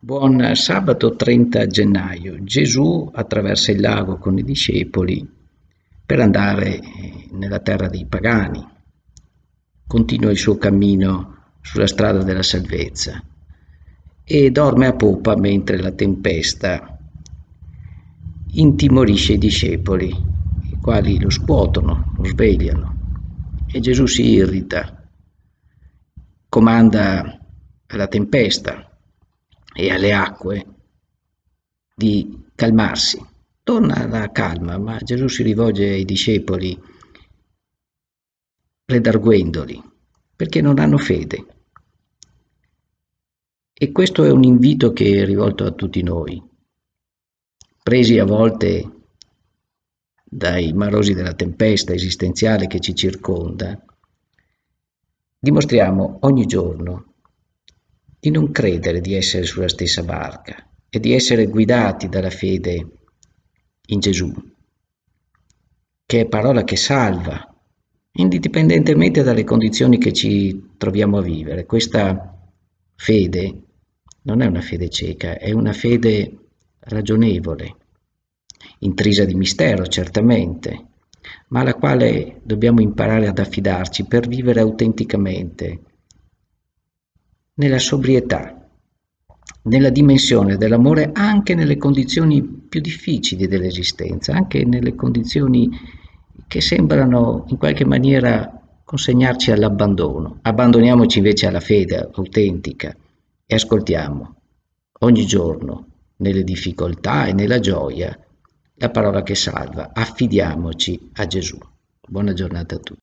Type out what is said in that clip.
Buon sabato 30 gennaio. Gesù attraversa il lago con i discepoli per andare nella terra dei pagani. Continua il suo cammino sulla strada della salvezza e dorme a popa mentre la tempesta intimorisce i discepoli, i quali lo scuotono, lo svegliano e Gesù si irrita, comanda alla tempesta e alle acque di calmarsi. Torna la calma, ma Gesù si rivolge ai discepoli redarguendoli perché non hanno fede. E questo è un invito che è rivolto a tutti noi, presi a volte dai marosi della tempesta esistenziale che ci circonda, dimostriamo ogni giorno di non credere di essere sulla stessa barca e di essere guidati dalla fede in Gesù, che è parola che salva, indipendentemente dalle condizioni che ci troviamo a vivere. Questa fede non è una fede cieca, è una fede ragionevole, intrisa di mistero certamente, ma alla quale dobbiamo imparare ad affidarci per vivere autenticamente nella sobrietà, nella dimensione dell'amore anche nelle condizioni più difficili dell'esistenza, anche nelle condizioni che sembrano in qualche maniera consegnarci all'abbandono. Abbandoniamoci invece alla fede autentica e ascoltiamo ogni giorno, nelle difficoltà e nella gioia, la parola che salva. Affidiamoci a Gesù. Buona giornata a tutti.